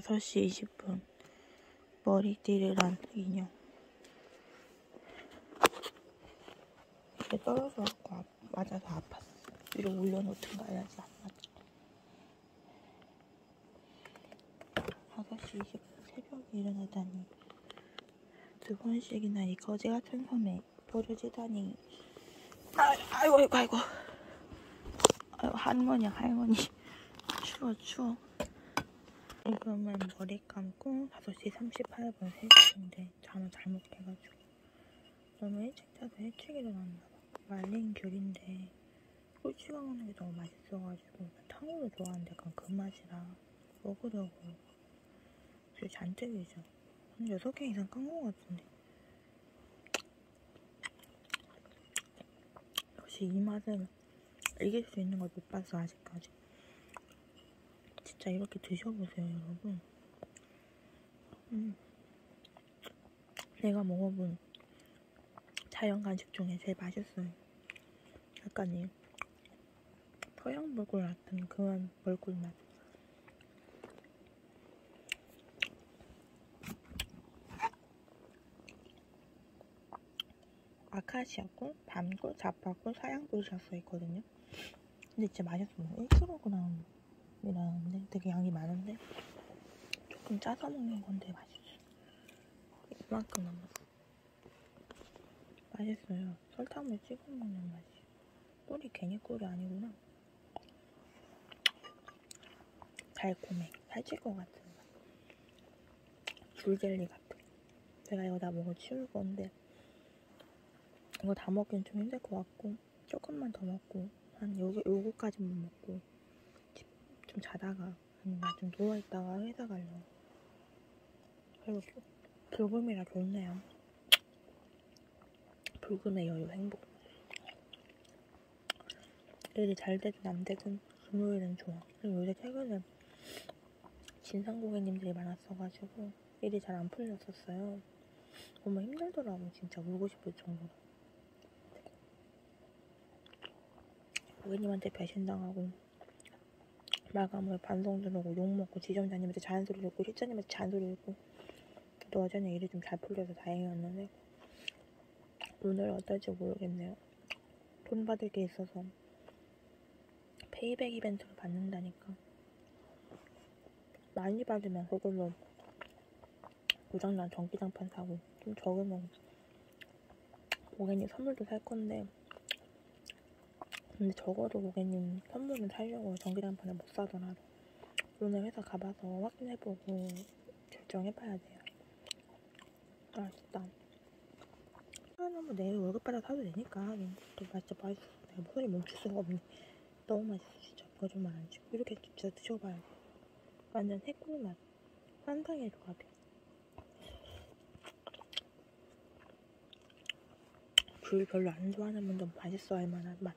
5시 20분. 머리띠를 한 인형 이게 떨어져 갖고 아, 맞아서 아팠어. 위로 올려놓든가 해야지 안 맞아. 5시 20분 새벽에 일어나다니. 두 번씩이나 이 거지 같은 섬에 버려지다니. 아이고 아이고 아이고. 할머니 할머니. 추워 추워 지금은 머리 감고 5시 38분 3시인데 잠을 잘못 깨가지고 너무 일찍 자서 일찍 일어났나봐 말린 귤인데 꿀치가 먹는 게 너무 맛있어가지고 탕후루 좋아하는데 약간 그 맛이라 먹으려고 귤 잔뜩이죠 한 6개 이상 깐것 같은데 역시 이 맛을 이길 수 있는 걸 못 봤어 아직까지 진짜 이렇게 드셔보세요 여러분. 음. 내가 먹어본 자연 간식 중에 제일 맛있어요. 약간 이 서양 벌꿀 같은 그런 벌꿀 맛. 아카시아꿀, 밤꿀, 자파꿀, 사양꿀이라 써있거든요. 근데 진짜 맛있어요. 1kg 이라는데 되게 양이 많은데 조금 짜서 먹는 건데 맛있어. 이만큼 남았어. 맛있어요. 설탕물 찍어 먹는 맛이. 꿀이 괜히 꿀이 아니구나. 달콤해. 살찔 것 같은 맛. 귤젤리 같아. 제가 이거 다 먹어 치울 건데 이거 다 먹기는 좀 힘들 것 같고 조금만 더 먹고 한 요거, 요거까지만 먹고 좀 자다가 아니면 좀 누워있다가 회사 가려고. 그리고 불금이라 좋네요. 불금의 여유 행복. 일이 잘 되든 안 되든 금요일은 좋아. 그리고 요새 최근에 진상 고객님들이 많았어가지고 일이 잘 안 풀렸었어요. 너무 힘들더라고 진짜. 울고 싶을 정도로. 고객님한테 배신당하고 마감을 반성 들어고 욕먹고 지점장님한테 잔소리 듣고 실장님한테 잔소리 듣고 그래도 어제는 일이 좀 잘 풀려서 다행이었는데 오늘 어떨지 모르겠네요. 돈 받을 게 있어서 페이백 이벤트를 받는다니까. 많이 받으면 그걸로 고장난 전기장판 사고 좀 적으면 고객님 선물도 살 건데 근데 적어도 고객님 선물은 사려고 전기장판을 못 사더라도 오늘 회사 가봐서 확인해보고 결정해봐야 돼요. 맛있다. 하나는 뭐 내일 월급 받아 사도 되니까 또 맛있어 맛있어. 내가 목소리 멈출 수가 없네. 너무 맛있어 진짜. 거짓말 안 치고 이렇게 진짜 드셔봐야 돼. 완전 새콤 맛. 환상의 조합이야. 귤 별로 안 좋아하는 분도 맛있어 할 만한 맛.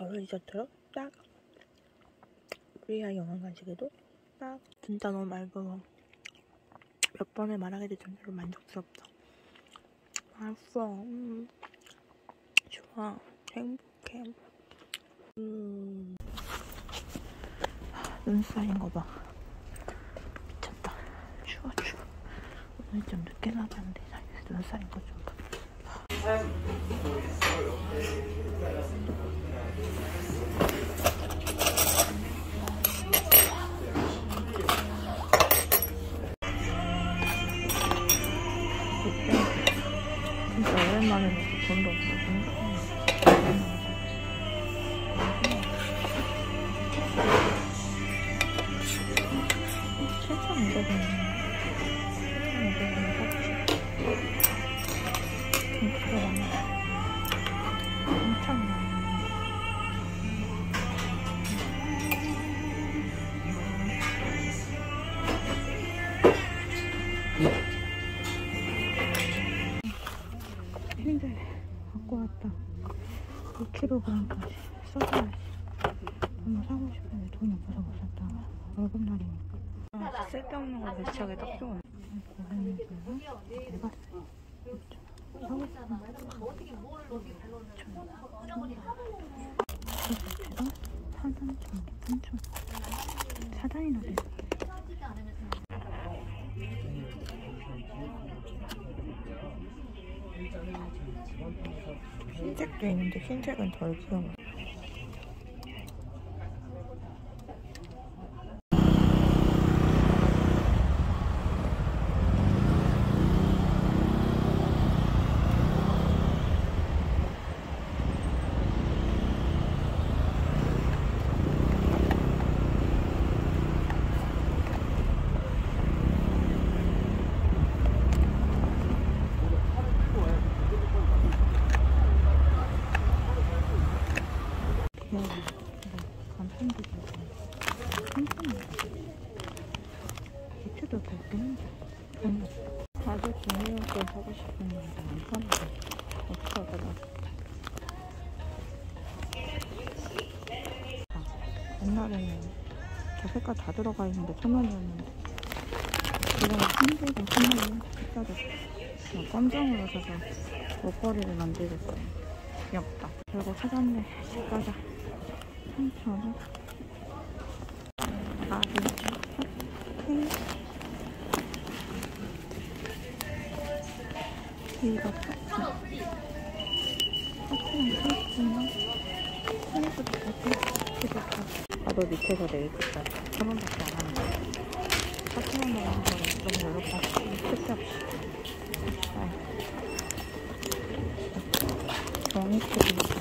저를 디저트로 딱. 우리 아이 영양 간식에도? 딱. 진짜 너무 맑어 몇 번을 말하게 될 정도로 만족스럽다. 맛있어. 음. 좋아. 행복해. 음. 눈 쌓인 거봐. 미쳤다. 추워 추워. 오늘 좀 늦게 나갔는데 눈 쌓인 거좀 봐. 진짜 오랜만에 돈도 없어. 2kg까지 써줘야지 너무 사고 싶은데 돈이 없어서 못 샀다 월급날이니까 아, 쓸데없는 거 배치하기 딱 좋아 고객님들은 해봤어요 사고 싶은 거 천원 천원 3,000원 3,000원 사장이나 돼. 흰색도 있는데 흰색은 덜 귀여워. 귀여워. 이거 감성도 있고. 괜찮아. 배추도 더 뜨는데. 응. 아주 중요한 걸 하고 싶은데 안 사는데. 어떡하더라. 아, 옛날에는 저 색깔 다 들어가 있는데 천 원이었는데. 이거는 한국에 천 원이 비싸졌어. 깜장으로 사서 먹거리를 만들겠어요. 귀엽다. 그리고 찾았네. 가자. 3,000원. 아, 오케이. 이거 파츠. 파츠랑 페이스랑 페이스도 파츠. 이거 다. 나도 밑에서 네이크까지 천 원밖에 안 하는데. 4천 원 나가는 거는 좀 연락받고 쓸데없이. 아. 정리스도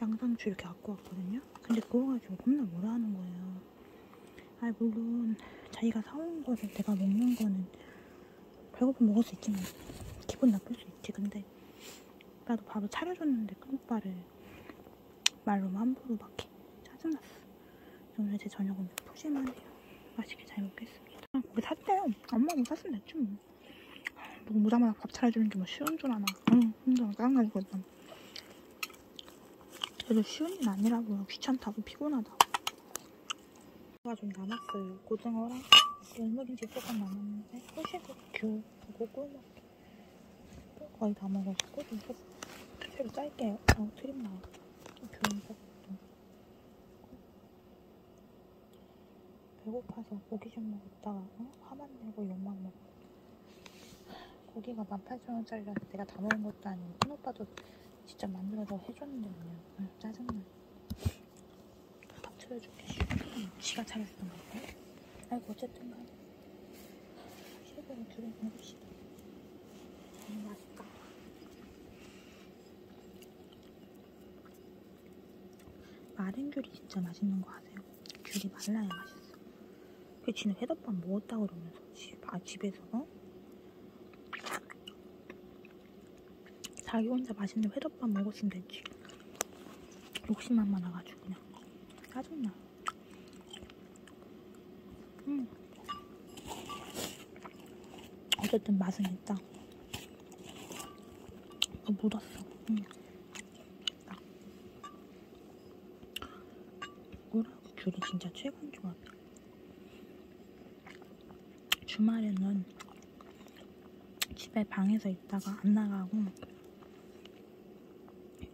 양상추 이렇게 갖고 왔거든요. 근데 그거 가지고 겁나 뭐라 하는 거예요. 아 물론 자기가 사온 거를 내가 먹는 거는 배고프면 먹을 수 있지만 기분 나쁠 수 있지. 근데 나도 밥을 차려줬는데 큰 오빠를 말로만 함부로 막 해. 짜증났어. 오늘 제 저녁은 푸짐하네요. 맛있게 잘 먹겠습니다. 아, 고기 샀대요. 엄마가 뭐 샀으면 됐지 뭐. 누구 무자마자 밥 차려주는 게 뭐 쉬운 줄 아나. 응 힘들어 짜증나거든 그래도 쉬운 일 아니라고요 귀찮다고 피곤하다고 가좀 남았어요. 고등어랑 열무김치 조금 남았는데 귤 그리고 꿀먹 거의 다 먹었고 이거 새로 짤게요. 어 트림 나와. 귤 먹고 배고파서 고기 좀 먹었다가 어? 화만 내고 욕만 먹고 고기가 18,000원짜리라서 내가 다 먹은 것도 아니고 큰오빠도 진짜 만들어서 해줬는데 그냥 응, 짜증나. 밥 차려줄게. 지가 차렸던 건데. 아이고 어쨌든 간에 쉐보를 둘이 먹읍시다. 너무 맛있다. 마른 귤이 진짜 맛있는 거 아세요? 귤이 말라야 맛있어. 그 지는 회덮밥 먹었다 그러면서 집, 아, 집에서 어? 자기 혼자 맛있는 회덮밥 먹었으면 됐지. 욕심만 많아가지고 그냥 짜증나. 음. 어쨌든 맛은 있다. 어, 묻었어. 음. 아. 꿀하고 귤이 진짜 최고인 조합이야. 주말에는 집에 방에서 있다가 안 나가고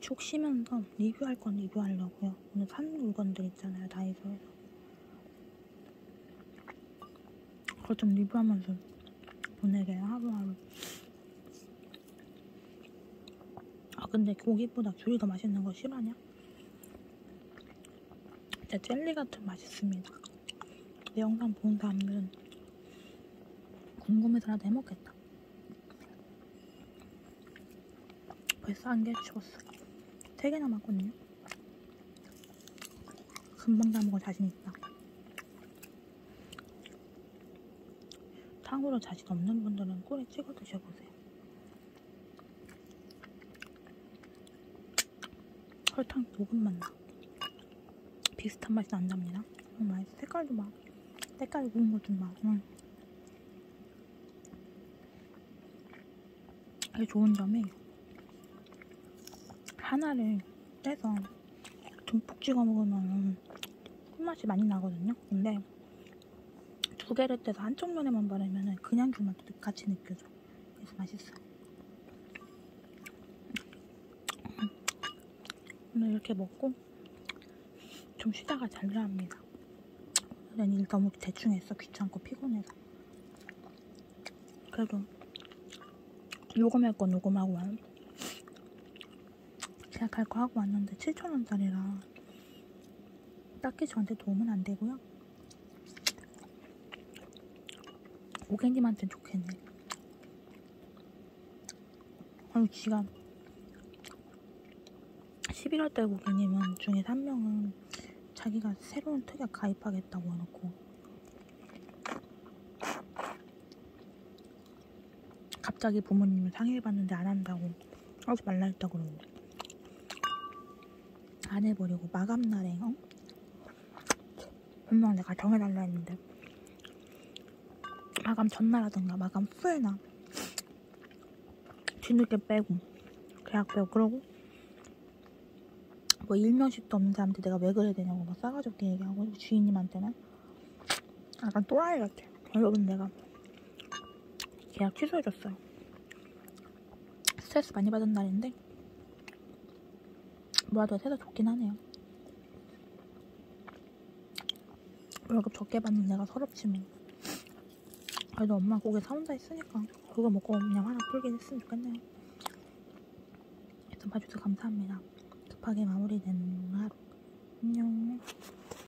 촉 쉬면서 리뷰할 건 리뷰하려고요. 오늘 산 물건들 있잖아요. 다이소에서. 그거 좀 리뷰하면서 보내게요. 하루하루. 아 근데 고기보다 귤이 더 맛있는 거 싫어하냐? 진짜 젤리 같은 맛있습니다. 내 영상 본 사람들은 궁금해서라도 해먹겠다. 벌써 한개 치웠어. 세개 남았거든요. 금방 다 먹을 자신 있다. 탕후루 자신 없는 분들은 꿀에 찍어 드셔보세요. 설탕 맛 나. 비슷한 맛이 난답니다. 음, 맛있어. 색깔도 막, 색깔이 구운 것좀 막, 음. 이게 좋은 점이 하나를 떼서 듬뿍 찍어 먹으면 꿀맛이 많이 나거든요. 근데 두 개를 떼서 한쪽 면에만 바르면 그냥 귤 맛도 같이 느껴져. 그래서 맛있어요. 오늘 이렇게 먹고 좀 쉬다가 잘려 합니다. 오늘은 일 너무 대충 했어. 귀찮고 피곤해서. 그래도 요금할 건 요금하고 와요. 계약할 거 하고 왔는데 7,000원짜리라 딱히 저한테 도움은 안 되고요. 고객님한테는 좋겠네. 아유, 지가 11월 달 고객님은 중에 한 명은 자기가 새로운 특약 가입하겠다고 해놓고 갑자기 부모님을 상해봤는데 안 한다고 하지 말라 했다고 그러고 안 해버리고 마감 날에 어? 분명 내가 정해달라 했는데. 마감 전날 하던가 마감 후에나 뒤늦게 빼고 계약 빼고 그러고 뭐 일면식도 없는 사람한테 내가 왜 그래야 되냐고 막 싸가지 없게 얘기하고 주인님한테는 약간 또라이 같아. 여러분 내가 계약 취소해줬어요. 스트레스 많이 받은 날인데 뭐라도 해서 좋긴 하네요. 월급 적게 받는 내가 서럽지 뭐 그래도 엄마 고기 사온다 했으니까 그거 먹고 그냥 하나 풀긴 했으면 좋겠네요. 일단 봐주셔서 감사합니다. 급하게 마무리된 하루. 안녕